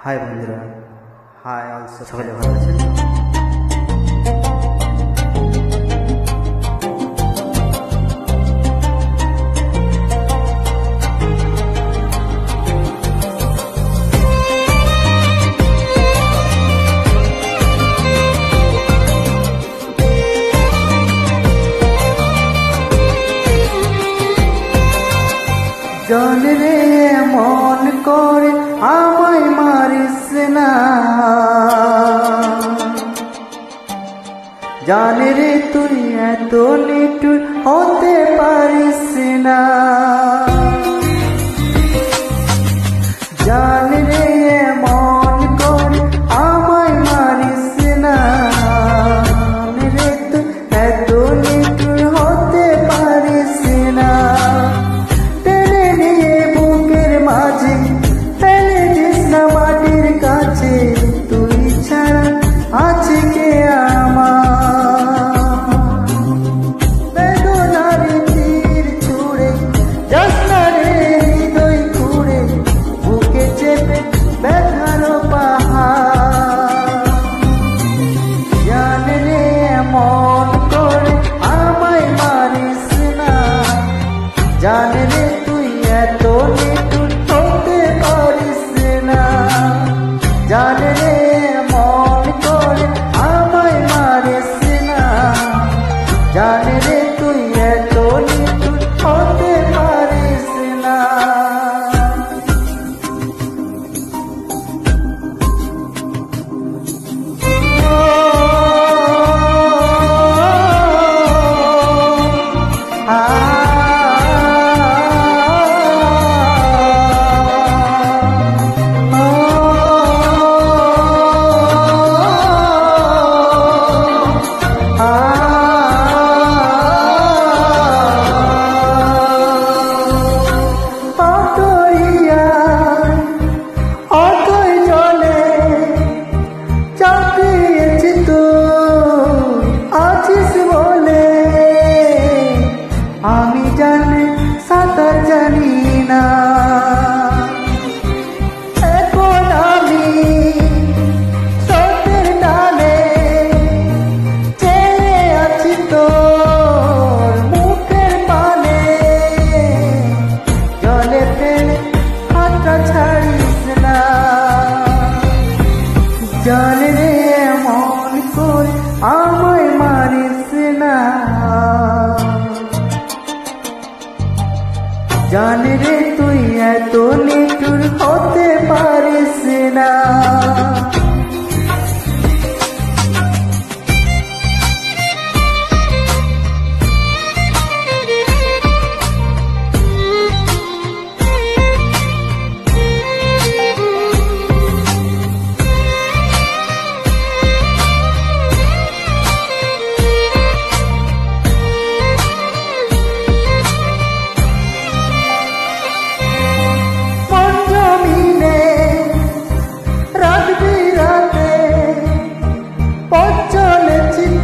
嗨，孟姐，嗨，老叔，商量商量。না। জানি রে তুই এত নিটুর হতে পারিস না। জানলে তুই এত নিটুট হতে পারিস না জানলে জানি রে তুই এত নিঠুর হতে পারিস না।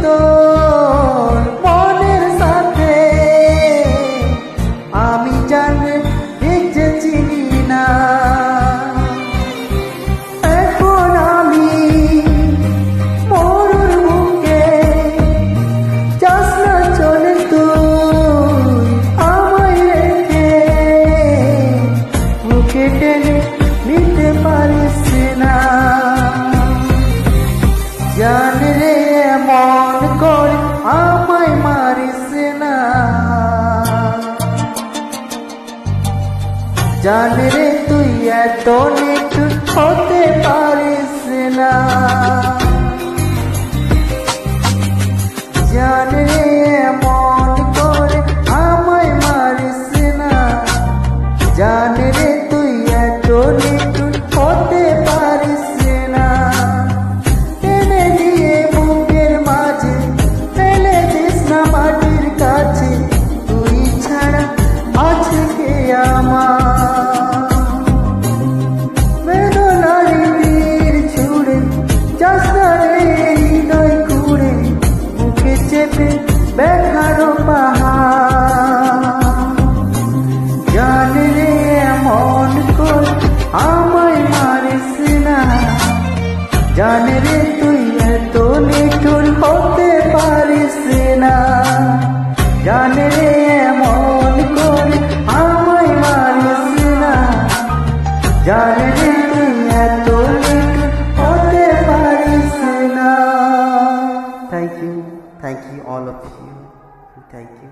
Oh. করে আমায় মারিস না। জান রে তুই এত নে আমায় মারিস না। জানে রে তুই এত নিঠুর হতে পারিস না। জানে রে এমন করে, আমায় মারিস না। জানে রে তুই এত নিঠুর হতে পারিস না। Thank you thank you all of you thank you